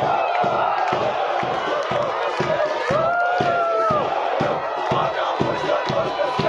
Let's go.